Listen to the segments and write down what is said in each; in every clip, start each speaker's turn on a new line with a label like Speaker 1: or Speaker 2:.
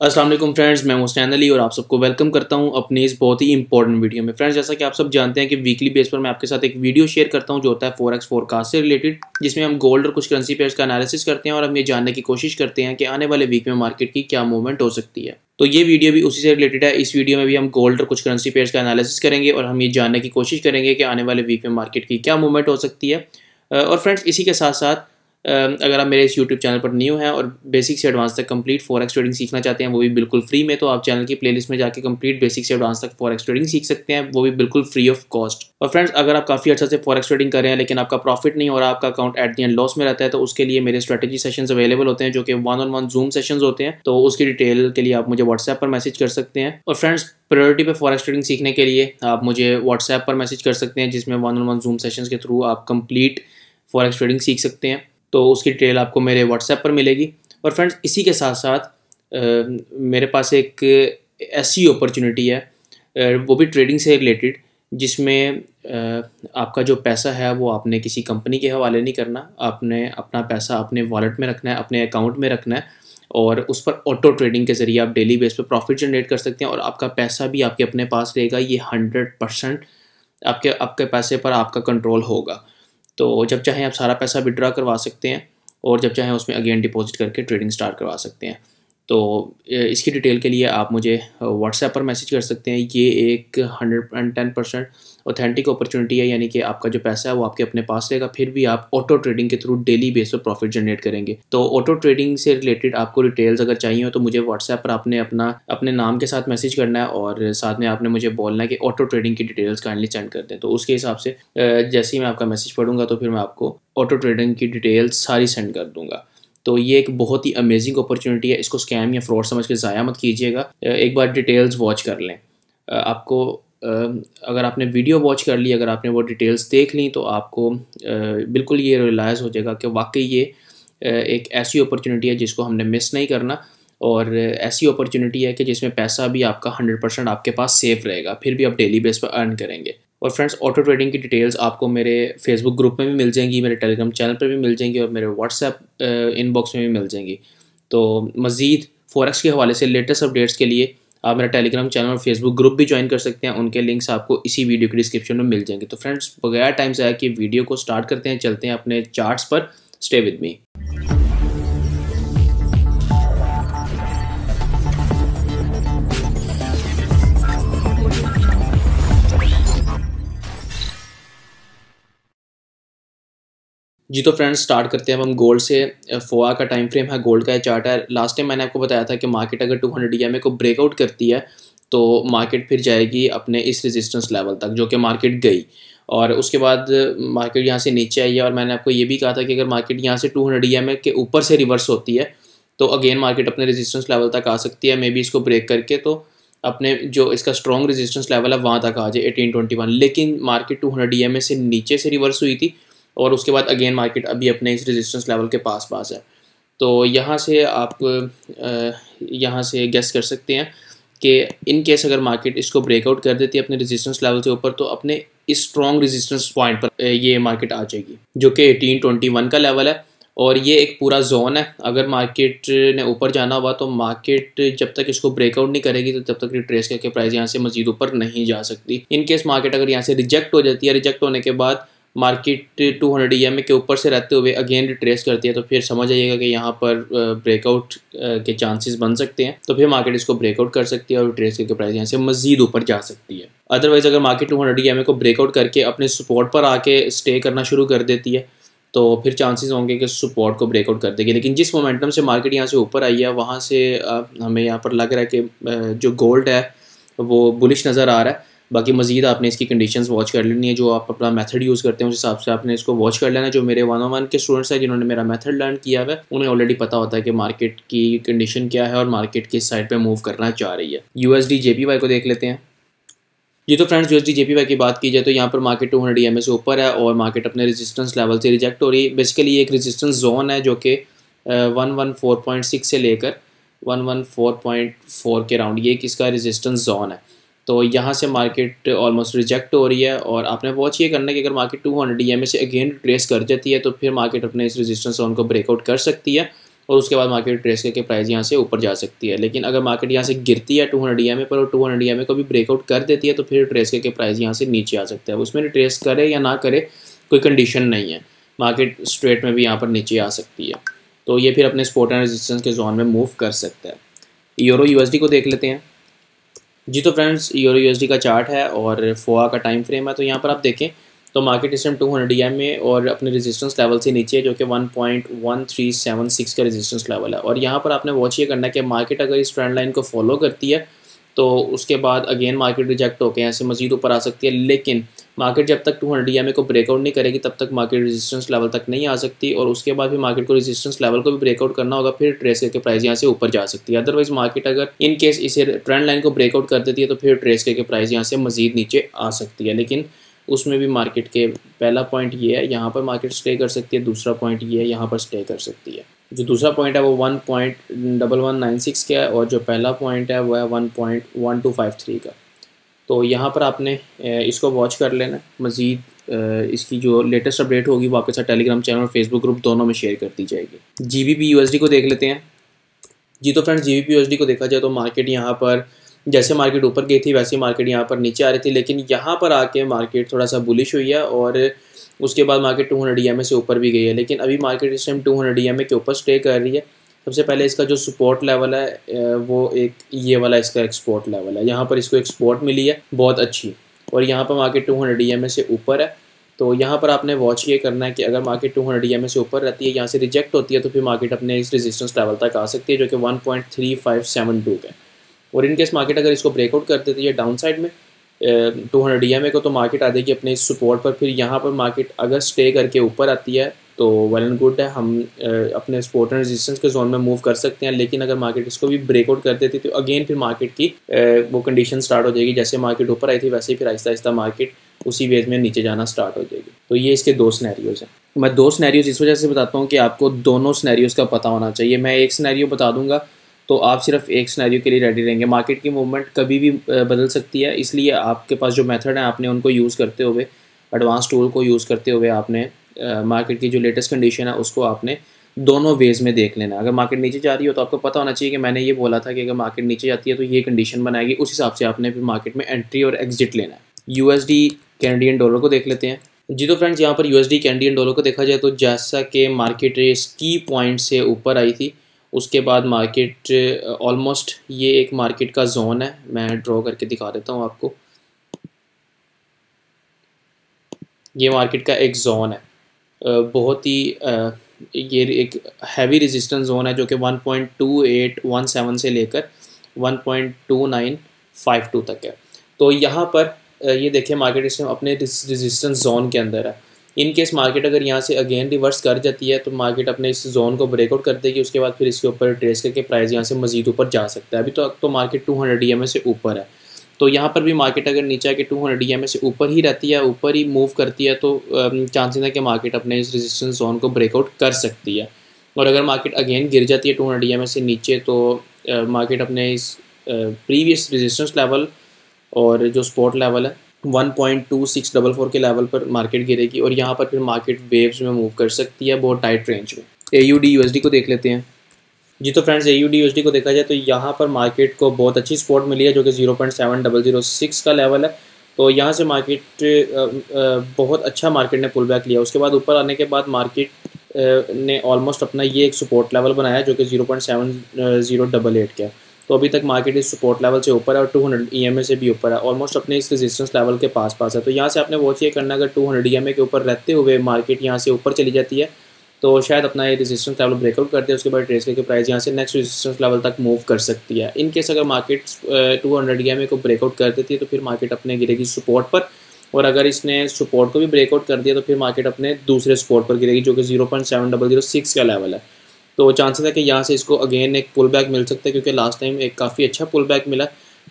Speaker 1: Aslam friends, मैं हुसैन अली और आप सबको वेलकम करता हूँ अपनी इस बहुत ही इंपॉर्टेंट वीडियो में। फ्रेंड्स, जैसा कि आप सब जानते हैं कि वीकली बेस पर मैं आपके साथ एक वीडियो शेयर करता हूँ जो होता है फोर एक्स फोरकास्ट से रिलेटेड जिसमें हम गोल्ड और कुछ करेंसी पेयर्स का एनालिसिस करते हैं और हम ये जानने की कोशिश करते हैं कि आने वाले वीक में मार्केट की क्या मूवमेंट हो सकती है। तो ये वीडियो भी उसी से रिलेटेड है, इस वीडियो में भी हम गोल्ड और कुछ करेंसी पेयर्स का एनालिसिस करेंगे और हम ये जानने की कोशिश करेंगे कि आने वाले वीक में मार्केट की क्या मूवमेंट हो सकती है। और फ्रेंड्स, इसी के साथ साथ अगर आप मेरे इस यूट्यूब चैनल पर न्यू हैं और बेसिक से एडवांस तक कंप्लीट फॉर एक्स ट्रेडिंग सीखना चाहते हैं, वो भी बिल्कुल फ्री में तो आप चैनल की प्लेलिस्ट में जाके कंप्लीट बेसिक से एडवांस तक फॉर एक्स ट्रेडिंग सीख सकते हैं, वो भी बिल्कुल फ्री ऑफ़ कॉस्ट और फ्रेंड्स अगर आप काफ़ी अच्छा से फॉर एक्स ट्रेडिंग कर रहे हैं, लेकिन आपका प्रॉफिट नहीं हो रहा, आपका account at the end loss में रहता है तो उसके लिए मेरे स्ट्रेटेजी सेशन अवेलेबल होते हैं, जो कि one on one zoom session होते हैं तो उसकी डिटेल के लिए आप मुझे व्हाट्सएप पर मैसेज कर सकते हैं. और फ्रेंड्स प्रायोरिटी पे फॉरेक्स ट्रेडिंग सीखने के लिए आप मुझे व्हाट्सएप पर मैसेज कर सकते हैं, जिसमें one on one zoom session के थ्रू आप कंप्लीट फॉरेक्स ट्रेडिंग सीख सकते हैं. तो उसकी डिटेल आपको मेरे व्हाट्सएप पर मिलेगी। और फ्रेंड्स, इसी के साथ साथ मेरे पास एक ऐसी अपॉर्चुनिटी है। वो भी ट्रेडिंग से रिलेटेड जिसमें आपका जो पैसा है, वो आपने किसी कंपनी के हवाले नहीं करना। आपने अपना पैसा अपने वॉलेट में रखना है, अपने अकाउंट में रखना है, और उस पर ऑटो ट्रेडिंग के ज़रिए आप डेली बेस पर प्रॉफिट जनरेट कर सकते हैं, और आपका पैसा भी आपके अपने पास रहेगा। ये हंड्रेड परसेंट आपके आपके पैसे पर आपका कंट्रोल होगा। तो जब चाहें आप सारा पैसा विड्रा करवा सकते हैं और जब चाहें उसमें अगेन डिपॉजिट करके ट्रेडिंग स्टार्ट करवा सकते हैं। तो इसकी डिटेल के लिए आप मुझे व्हाट्सएप पर मैसेज कर सकते हैं। ये एक hundred and ten percent authentic opportunity है, यानी कि आपका जो पैसा है, वो आपके अपने पास रहेगा, फिर भी आप ऑटो ट्रेडिंग के थ्रू डेली बेस पर प्रॉफिट जनरेट करेंगे। तो ऑटो ट्रेडिंग से रिलेटेड आपको डिटेल्स अगर चाहिए हो तो मुझे व्हाट्सएप पर आपने अपना, अपने नाम के साथ मैसेज करना है, और साथ में आपने मुझे बोलना है कि ऑटो ट्रेडिंग की डिटेल्स काइंडली सेंड कर दें। तो उसके हिसाब से जैसे ही मैं आपका मैसेज पढ़ूँगा तो फिर मैं आपको ऑटो ट्रेडिंग की डिटेल्स सारी सेंड कर दूँगा। तो ये एक बहुत ही अमेजिंग अपॉर्चुनिटी है। इसको स्कैम या फ्रॉड समझ के ज़ाया मत कीजिएगा। एक बार डिटेल्स वॉच कर लें। आपको अगर आपने वीडियो वॉच कर ली, अगर आपने वो डिटेल्स देख ली तो आपको बिल्कुल ये रियलाइज़ हो जाएगा कि वाकई ये एक ऐसी अपॉर्चुनिटी है जिसको हमने मिस नहीं करना और ऐसी अपॉर्चुनिटी है कि जिसमें पैसा भी आपका हंड्रेड परसेंट आपके पास सेफ़ रहेगा, फिर भी आप डेली बेस पर अर्न करेंगे। और फ्रेंड्स ऑटो ट्रेडिंग की डिटेल्स आपको मेरे फेसबुक ग्रुप में भी मिल जाएँगी, मेरे टेलीग्राम चैनल पर भी मिल जाएँगी और मेरे व्हाट्सएप इनबॉक्स में भी मिल जाएँगी। तो मज़ीद फॉरेक्स के हवाले से लेटेस्ट अपडेट्स के लिए आप मेरा टेलीग्राम चैनल और फेसबुक ग्रुप भी ज्वाइन कर सकते हैं। उनके लिंक्स आपको इसी वीडियो के डिस्क्रिप्शन में मिल जाएँगे। तो फ्रेंड्स बगैर टाइम से आया कि वीडियो को स्टार्ट करते हैं, चलते हैं अपने चार्ट्स पर। स्टे विद मी जी तो फ्रेंड्स स्टार्ट करते हैं अब हम गोल्ड से फोआ का टाइम फ्रेम है गोल्ड का चार्ट है। लास्ट टाइम मैंने आपको बताया था कि मार्केट अगर 200 हंड्रेड ई को ब्रेकआउट करती है तो मार्केट फिर जाएगी अपने इस रेजिस्टेंस लेवल तक, जो कि मार्केट गई। और उसके बाद मार्केट यहाँ से नीचे आई है और मैंने आपको ये भी कहा था कि अगर मार्केट यहाँ से टू हंड्रेड के ऊपर से रिवर्स होती है तो अगेन मार्केट अपने रेजिस्टेंस लेवल तक आ सकती है मे बी इसको ब्रेक करके तो अपने जो इसका स्ट्रॉन्ग रेजिस्टेंस लेवल है, वहाँ तक आ जाए एटीन ट्वेंटी वन लेकिन मार्केट टू हंड्रेड से नीचे से रिवर्स हुई थी और उसके बाद अगेन मार्केट अभी अपने इस रेजिस्टेंस लेवल के पास पास है। तो यहाँ से आप यहाँ से गेस कर सकते हैं कि इन केस अगर मार्केट इसको ब्रेकआउट कर देती है अपने रेजिस्टेंस लेवल के ऊपर तो अपने इस स्ट्रॉन्ग रेजिस्टेंस पॉइंट पर ये मार्केट आ जाएगी, जो कि एटीन ट्वेंटी वन का लेवल है। और ये एक पूरा जोन है। अगर मार्केट ने ऊपर जाना हुआ तो मार्केट जब तक इसको ब्रेकआउट नहीं करेगी तो तब तक रिट्रेस करके प्राइस यहाँ से मजीद ऊपर नहीं जा सकती। इन केस मार्केट अगर यहाँ से रिजेक्ट हो जाती है रिजेक्ट होने के बाद मार्केट टू हंड्रेड ई के ऊपर से रहते हुए अगेन रिट्रेस करती है तो फिर समझ आइएगा कि यहाँ पर ब्रेकआउट के चांसेस बन सकते हैं। तो फिर मार्केट इसको ब्रेकआउट कर सकती है और रिट्रेस करके प्राइस यहाँ से मजीद ऊपर जा सकती है। अदरवाइज़ अगर मार्केट टू हंड्रेड को ब्रेकआउट करके अपने सपोर्ट पर आके स्टे करना शुरू कर देती है तो फिर चांसेस होंगे कि सपोर्ट को ब्रेकआउट कर देगी। लेकिन जिस मोमेंटम से मार्केट यहाँ से ऊपर आई है, वहाँ से हमें यहाँ पर लग रहा है कि जो गोल्ड है, वो बुलिश नज़र आ रहा है। बाकी मजीद आपने इसकी कंडीशन वॉच कर लेनी है, जो आप अपना मेथड यूज़ करते हैं, उस हिसाब से आपने इसको वॉच कर लेना जो मेरे वन ऑन वन के स्टूडेंट्स हैं, जिन्होंने मेरा मेथड लर्न किया हुआ है, उन्हें ऑलरेडी पता होता है कि मार्केट की कंडीशन क्या है और मार्केट किस साइड पर मूव करना चाह रही है। यू एस को देख लेते हैं। ये तो फ्रेंड्स जो एस डी की बात की जाए तो यहाँ पर मार्केट टू हंड्रेड एम से ऊपर है और मार्केट अपने रेजिस्टेंस लेवल से रिजेक्ट हो रही है। बेसिकली एक रेजिस्टेंस जोन है, जो कि one one four point six से लेकर one one four point four के राउंड ये किसका रेजिस्टेंस जोन है। तो यहाँ से मार्केट ऑलमोस्ट रिजेक्ट हो रही है और आपने वॉच ये करना है कि अगर मार्केट टू हंड्रेड ई से अगेन ट्रेस कर जाती है तो फिर मार्केट अपने इस रेजिस्टेंस जोन को ब्रेकआउट कर सकती है और उसके बाद मार्केट ट्रेस करके प्राइस यहाँ से ऊपर जा सकती है। लेकिन अगर मार्केट यहाँ से गिरती है टू हंड्रेड ई पर और टू हंड्रेड ई को भी ब्रेकआउट कर देती है तो फिर ट्रेस करके प्राइस यहाँ से नीचे आ सकता है। उसमें ट्रेस करे या ना करे कोई कंडीशन नहीं है। मार्केट स्ट्रेट में भी यहाँ पर नीचे आ सकती है। तो ये फिर अपने स्पोर्ट एंड रेजिस्टेंस के जोन में मूव कर सकता है। यूरो यूएसडी को देख लेते हैं। जी तो फ्रेंड्स यूरो यूएसडी का चार्ट है और फोआ का टाइम फ्रेम है तो यहाँ पर आप देखें तो मार्केट इस टाइम टू हंड्रेड में और अपने रेजिस्टेंस लेवल से नीचे है, जो कि one point one three seven six का रेजिस्टेंस लेवल है। और यहाँ पर आपने वॉच ये करना है कि मार्केट अगर इस ट्रेंड लाइन को फॉलो करती है तो उसके बाद अगेन मार्केट रिजेक्ट होकर यहाँ से मजीद ऊपर आ सकती है, लेकिन मार्केट जब तक टू हंड्रेड ई को ब्रेकआउट नहीं करेगी, तब तक मार्केट रेजिस्टेंस लेवल तक नहीं आ सकती और उसके बाद भी मार्केट को रेजिस्टेंस लेवल को भी ब्रेकआउट करना होगा, फिर ट्रेस करके प्राइस यहाँ से ऊपर जा सकती है। अदरवाइज़ मार्केट अगर इन केस इसे ट्रेंड लाइन को ब्रेकआउट कर देती है तो फिर ट्रेस करके प्राइस यहाँ से मजीद नीचे आ सकती है। लेकिन उसमें भी मार्केट के पहला पॉइंट ये है, यहाँ पर मार्केट स्टे कर सकती है, दूसरा पॉइंट ये है, यहाँ पर स्टे कर सकती है। जो दूसरा पॉइंट है, वो one point double one nine six का है और जो पहला पॉइंट है, वो है one point one two five three का। तो यहाँ पर आपने इसको वॉच कर लेना। मज़ीद इसकी जो लेटेस्ट अपडेट होगी, वो आपके साथ टेलीग्राम चैनल और फेसबुक ग्रुप दोनों में शेयर कर दी जाएगी। G B P U S D को देख लेते हैं। जी तो friends G B P U S D को देखा जाए तो मार्केट यहाँ पर, जैसे मार्केट ऊपर गई थी, वैसे मार्केट यहाँ पर नीचे आ रही थी, लेकिन यहाँ पर आके मार्केट थोड़ा सा बुलिश हुई है और उसके बाद market two hundred E M A से ऊपर भी गई है। लेकिन अभी मार्केट इस time two hundred E M A के ऊपर स्टे कर रही है। सबसे पहले इसका जो सपोर्ट लेवल है वो एक ये वाला इसका एक्सपोर्ट लेवल है। यहाँ पर इसको एक्सपोर्ट मिली है, बहुत अच्छी। और यहाँ पर मार्केट टू हंड्रेड से ऊपर है। तो यहाँ पर आपने वॉच ये करना है कि अगर मार्केट टू हंड्रेड से ऊपर रहती है, यहाँ से रिजेक्ट होती है तो फिर मार्केट अपने इस रेजिस्टेंस लेवल तक आ सकती है, जो कि one point three five seven two और इनकेस मार्केट अगर इसको ब्रेकआउट कर देती है डाउन साइड में टू हंड्रेड डी को तो मार्केट आ जाएगी अपने इस सपोर्ट पर। फिर यहाँ पर मार्केट अगर स्टे करके ऊपर आती है तो वेल एंड गुड है। हम अपने सपोर्ट एंड रेजिस्टेंस के जोन में मूव कर सकते हैं, लेकिन अगर मार्केट इसको भी ब्रेकआउट कर देती तो अगेन फिर मार्केट की वो कंडीशन स्टार्ट हो जाएगी। जैसे मार्केट ऊपर आई थी, वैसे ही फिर आहिस्ता आहिस्ता मार्केट उसी वेज में नीचे जाना स्टार्ट हो जाएगी। तो ये इसके दो स्नैरियोज़ हैं। मैं दो स्नैरियोज़ इस वजह से बताता हूँ कि आपको दोनों स्नैरियोज़ का पता होना चाहिए। मैं एक स्नैरियो बता दूँगा तो आप सिर्फ़ एक स्नैरियो के लिए रेडी रहेंगे। मार्केट की मूवमेंट कभी भी बदल सकती है, इसलिए आपके पास जो मेथड है, आपने उनको यूज़ करते हुए एडवांस टूल को यूज़ करते हुए आपने मार्केट की जो लेटेस्ट कंडीशन है, उसको आपने दोनों वेज में देख लेना। अगर मार्केट नीचे जा रही हो तो आपको पता होना चाहिए कि मैंने ये बोला था कि अगर मार्केट नीचे जाती है तो ये कंडीशन बनाएगी, उस हिसाब से आपने फिर मार्केट में एंट्री और एग्जिट लेना है। यू कैनेडियन डॉलर को देख लेते हैं। जी तो फ्रेंड्स यहाँ पर यू कैनेडियन डॉलर को देखा जाए तो जैसा कि मार्केट रेस की पॉइंट से ऊपर आई थी, उसके बाद मार्केट ऑलमोस्ट ये एक मार्केट का जोन है। मैं ड्रॉ करके दिखा देता हूँ आपको। ये मार्केट का एक जोन है। बहुत ही ये एक हैवी रेजिस्टेंस जोन है जो कि 1.2817 से लेकर 1.2952 तक है। तो यहाँ पर ये देखिए मार्केट इसमें अपने रेजिस्टेंस जोन के अंदर है। इन केस मार्केट अगर यहाँ से अगेन रिवर्स कर जाती है तो मार्केट अपने इस जोन को ब्रेकआउट कर देगी, उसके बाद फिर इसके ऊपर ट्रेस करके प्राइस यहाँ से मजीद ऊपर जा सकता है। अभी तो तो मार्केट टू हंड्रेड से ऊपर है। तो यहाँ पर भी मार्केट अगर नीचे आके टू हंड्रेड ई से ऊपर ही रहती है, ऊपर ही मूव करती है तो चांसेस है कि मार्केट अपने इस रेजिस्टेंस जोन को ब्रेकआउट कर सकती है। और अगर मार्केट अगेन गिर जाती है टू हंड्रेड ई से नीचे तो मार्केट अपने इस प्रीवियस रेजिस्टेंस लेवल और जो स्पॉट लेवल है one point two six double four के लेवल पर मार्केट गिरेगी और यहाँ पर फिर मार्केट वेव्स में मूव कर सकती है, बहुत टाइट रेंज में। A U D U S D को देख लेते हैं। जी तो friends A U D D को देखा जाए तो यहाँ पर मार्केट को बहुत अच्छी सपोर्ट मिली है, जो कि zero point seven double zero six का लेवल है। तो यहाँ से मार्केट बहुत अच्छा मार्केट ने पुल बैक लिया। उसके बाद ऊपर आने के बाद मार्केट ने ऑलमोस्ट अपना ये एक सपोर्ट लेवल बनाया, जो कि zero point seven zero double eight का तो अभी तक मार्केट इस सपोर्ट लेवल से ऊपर है और 200 हंड्रेड e से भी ऊपर है। ऑलमोस्ट अपने इस रेजिस्टेंस लेवल के पास पास है। तो यहाँ से आपने वॉच ये करना, अगर 200 हंड्रेड e के ऊपर रहते हुए मार्केट यहाँ से ऊपर चली जाती है तो शायद अपना ये रेजिस्टेंस लेवल ब्रेकआउट करते हैं उसके बाद ट्रेस करके प्राइस यहाँ से नेक्स्ट रेजिस्टेंस लेवल तक मूव कर सकती है। इन केस अगर मार्केट टू हंड्रेड e को ब्रेकआउट कर देती है तो फिर मार्केट अपने गिरेगी सपोर्ट पर। और अगर इसने सपोर्ट को भी ब्रेकआउट कर दिया तो फिर मार्केट अपने दूसरे सपोर्ट पर गिरेगी, जो कि zero point seven double zero six का लेवल है। तो चांसेस है कि यहाँ से इसको अगेन एक पुल बैक मिल सकता है, क्योंकि लास्ट टाइम एक काफ़ी अच्छा पुल बैक मिला।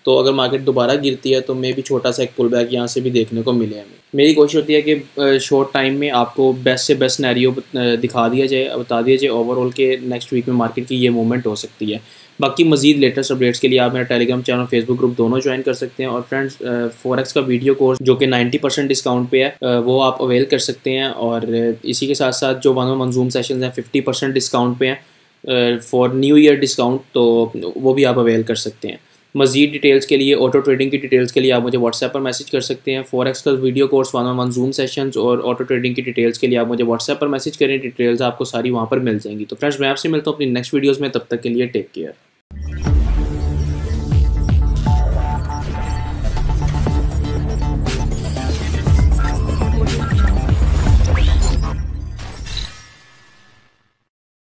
Speaker 1: तो अगर मार्केट दोबारा गिरती है तो मे भी छोटा सा एक पुल बैक यहाँ से भी देखने को मिले हमें मेरी कोशिश होती है कि शॉर्ट टाइम में आपको बेस्ट से बेस्ट नैरियो दिखा दिया जाए, बता दिया जाए ओवरऑल के नेक्स्ट वीक में मार्केट की ये मूवमेंट हो सकती है। बाकी मजीद लेटेस्ट अपडेट्स के लिए आप मेरा टेलीग्राम चैनल फेसबुक ग्रुप दोनों ज्वाइन कर सकते हैं और फ्रेंड्स फॉरेक्स का वीडियो कोर्स जो कि 90 परसेंट डिस्काउंट पे है वो आप अवेल कर सकते हैं और इसी के साथ साथ जो वन मंजूम सेशन हैं 50 परसेंट डिस्काउंट पे हैं फॉर न्यू ईयर डिस्काउंट तो वो भी आप अवेल कर सकते हैं। मजीद डिटेल्स के लिए ऑटो ट्रेडिंग की डिटेल्स के लिए आप मुझे व्हाट्सएप पर मैसेज कर सकते हैं। फॉर एक्स का video course one on one zoom session और ऑटो ट्रेडिंग की डिटेल्स के लिए आप मुझे व्हाट्सएप पर मैसेज करें। डिटेल्स आपको सारी वहाँ पर मिल जाएँगी। तो फ्रेंड्स मैं आपसे मिलता हूँ अपनी नेक्स्ट वीडियोज़ में। तब तक के लिए टेक केयर